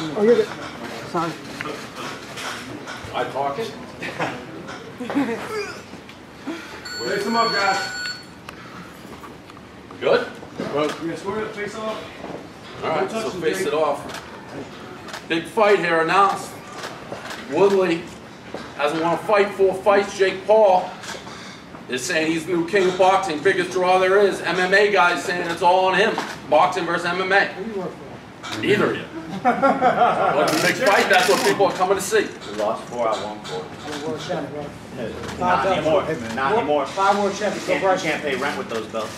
Oh, hit it. Sorry. I talk it? Face them up, guys. Good? Well, you gonna square the face off? All right, so face it off. Big fight here announced. Woodley hasn't won a fight, four fights. Jake Paul is saying he's the new king of boxing, biggest draw there is. MMA guys saying it's all on him. Boxing versus MMA. Who you work for? Neither of you. What's a big fight? That's what people are coming to see. We lost four, I won four. You're world champion, right? Not anymore, not anymore. Five world champions. Can't, you Can't, can't pay rent with those belts.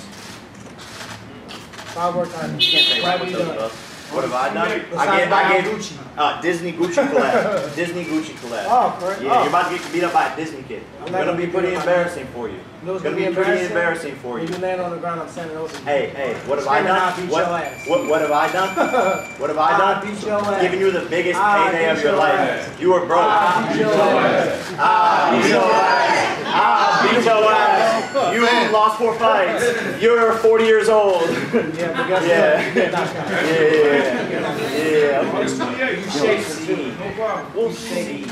Five world titles. You can't pay rent what with you those doing? belts. What have I done? I gave, I gave, Gucci. uh, Disney Gucci collab. Disney Gucci collab. Oh, correct. Yeah, Oh. you're about to get beat up by a Disney kid. It's gonna gonna be pretty embarrassing for you. It's gonna gonna be be pretty embarrassing? for you. you land on the ground, I'm standing over you. Hey, hey, what have I done? What, what, what have I done? What have I done? beat your ass. Giving you the biggest I'll payday of your life. ass. You were broke. I'll beat your ass. Ah, beat your ass. Ah, beat your ass. You lost four fights. You're 40 years old. Yeah, but guess uh, Yeah. what? You get knocked out. Yeah, yeah, yeah. Yeah, you We'll shake. see. No problem. We'll see.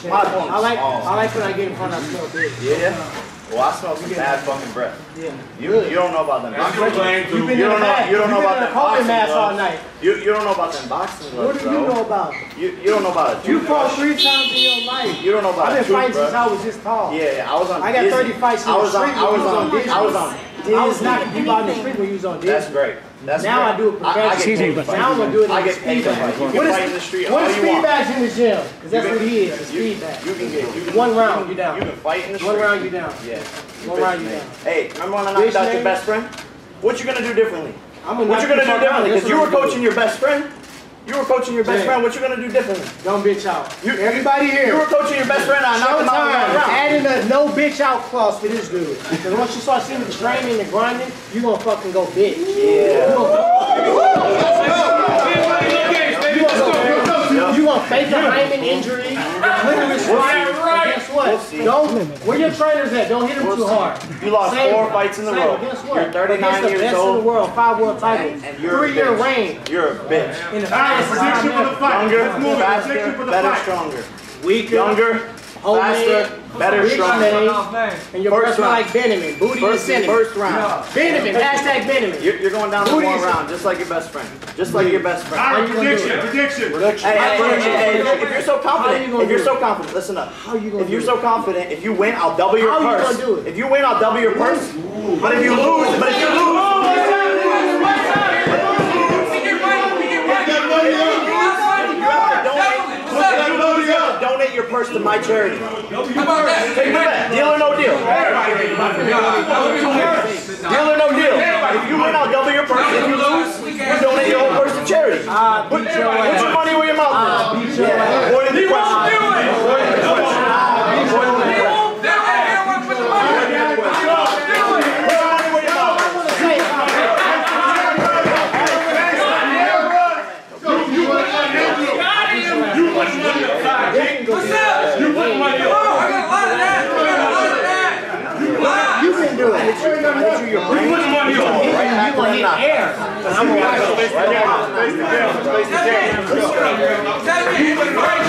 Shit. My opponent's I like. I like when I get in front of oh. smell big. Yeah. Well, I smell some bad fucking breath. Yeah. You, you don't know about them. That's your boxing claim gloves. to. You've been You don't know. You don't know about been in them boxing mask all night. You you don't know about them boxing What do you know bro. about? You you don't know about a You fought three times in your life. You don't know about I've been fighting since I was this tall. Yeah, yeah, I was on. I got 30 fights in I the was on. street I when was you was on. on I was on. I was knocking people out in the street when you was on That's great. That's Now great. I do it I, I get professionally. paid fight. Now I'm gonna do it in I the get paid speed to bag. fight. You What is- in the street What all speed want. in the gym? Because that's what he is, a You, speed bag. you can get you can, One round, can- you down. You can fight in the street. One round, you down. Yeah. One round, you bitch, down. Hey, remember when I knocked Bitch, out your best friend? What you gonna do differently? I'm gonna What knock you gonna do differently? Because you were coaching your best friend. You were coaching your best Jay. friend. What you gonna do differently? do. Don't bitch out. You- Everybody here. You here. were coaching your best friend. I knocked him out bitch out clause for this dude. Because once you start seeing the training and grinding, you gonna fucking go bitch. Yeah. You gonna, go, you gonna fake a hymen injury, clitoris strike, and guess what? see. Don't, where your trainers at? Don't hit him too hard. You lost Same- four fights in a row. Guess what? You're 39 Against the years best in the world, five world titles, And you're a three year reign You're a bitch. in the All right, fastest prediction for the fight. Younger, Let's move it. faster, Prediction for the better, stronger. Weaker, Younger, Oh, faster, better, Rich stronger. and your First round. like Benjamin. Booty is First, cinnamon. first round. Benjamin, hashtag Benjamin. You're, you're going down to Booty one round, just like your best friend. Just like your best friend. right, you gonna do prediction, it? prediction. Hey, hey, hey, hey, hey, if you're so How you confident, gonna if you're so confident, listen up. How you gonna If you're do so it? confident, if you win, I'll double your How you purse. gonna do it? If you win, I'll double your purse. But if you lose, but if you lose, purse to my charity. Take it back. Deal or no deal. Deal or no deal. If you win, I'll double your purse. If you lose, you donate your whole purse to charity. Ah, beat your ass. money where your mouth is. beat your Yeah. ass. Avoiding the question. Avoiding the question. Avoiding the question. Put your money where your mouth is. You can do it. I get you your brain. Put money on. Right back You where gonna I'm hit not. air. And I'm gonna watch it. Face the camera, face the camera, face the camera.